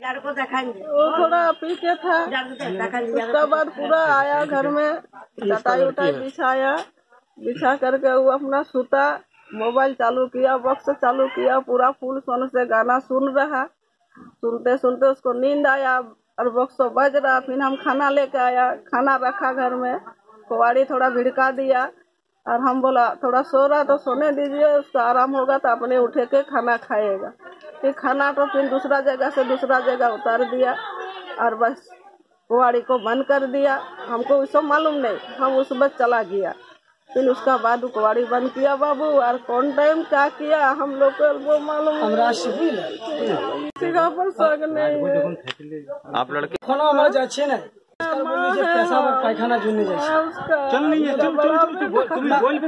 को वो थोड़ा पी के था उसके बाद पूरा आया घर में। चटाई उटाई बिछाया बिछा करके वो अपना सूता मोबाइल चालू किया बॉक्स चालू किया पूरा फुल सोन से गाना सुन रहा। सुनते सुनते उसको नींद आया और बॉक्स बज रहा। फिर हम खाना लेके आया खाना रखा घर में। कुवाड़ी थोड़ा भिड़का दिया और हम बोला थोड़ा सो रहा तो सोने दीजिए उसका आराम होगा तो अपने उठे के खाना खाएगा। फिर खाना को फिर दूसरा जगह से दूसरा जगह उतार दिया और बस वाड़ी को बंद कर दिया। हमको उसको मालूम नहीं हम उस बस चला गया। फिर उसका बाद कुवाड़ी बंद किया बाबू और कौन टाइम क्या किया? हम लोग को वो मालूम सिगा पर नहीं। आप लड़के खाना पैसा पैखाना हाँ, चल नहीं है चल चल बोल